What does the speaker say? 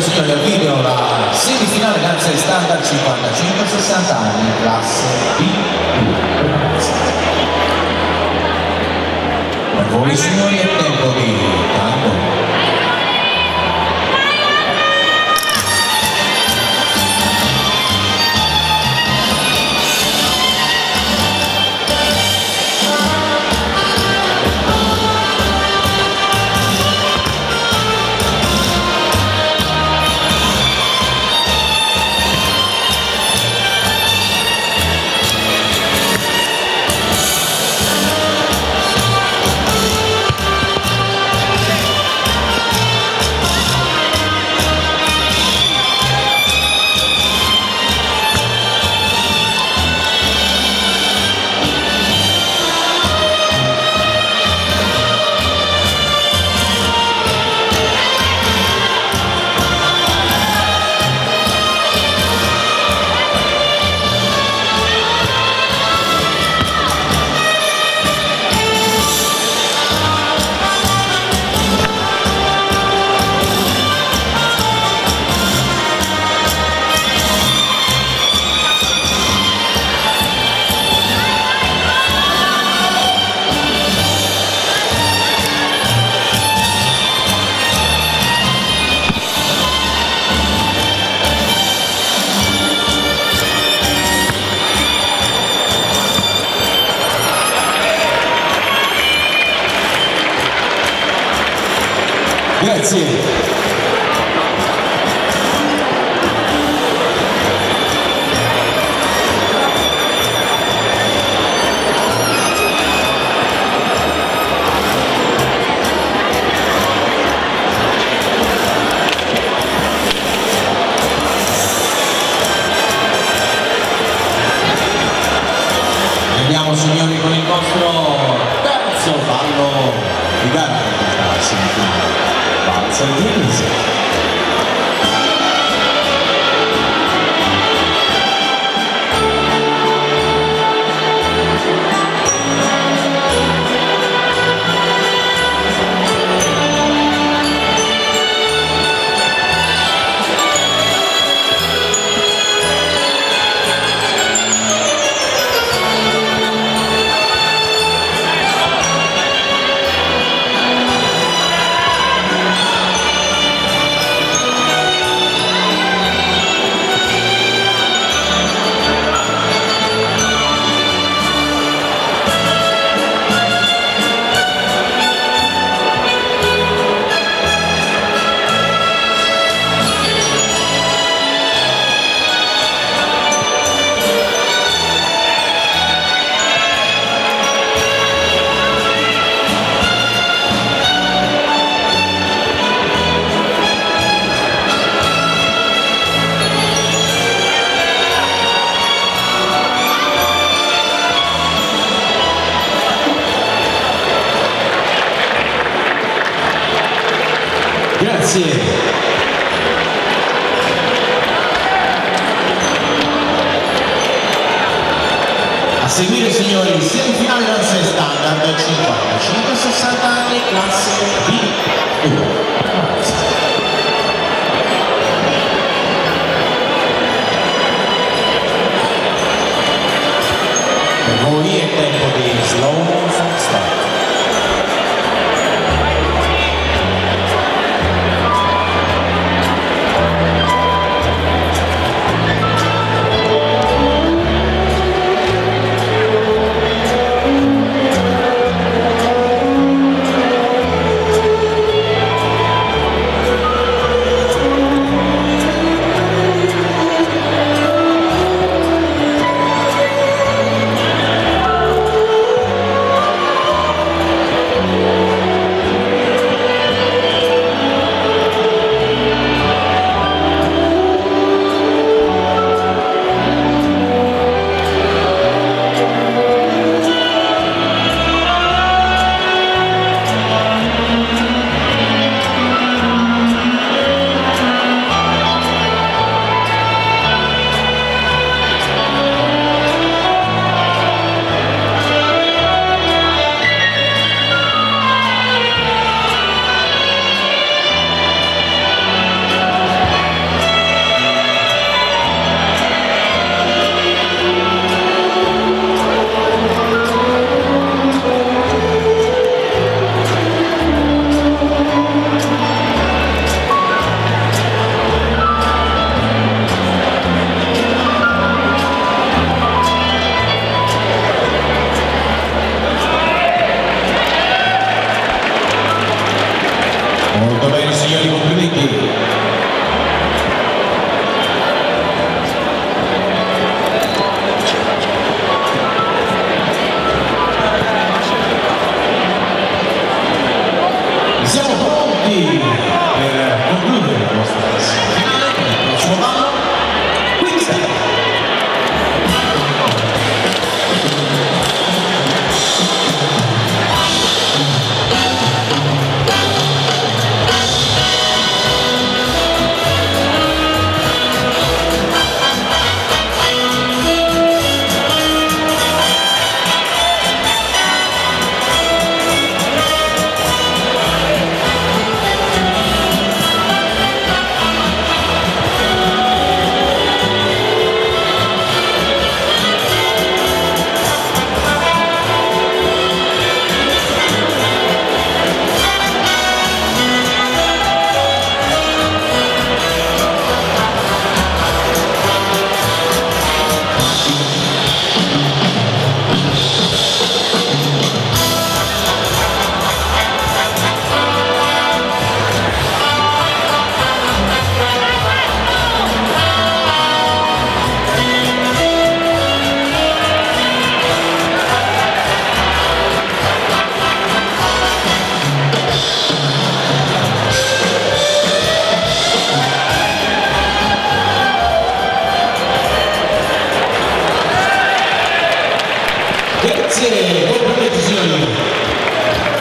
signori al video la semifinale danza standard 55-60 anni, classe B2. Per voi signori è tempo di tango. Grazie. São Denis. Grazie. A seguire signori, semifinale danza standard 55-60 anni, classe B1. Per voi è tempo di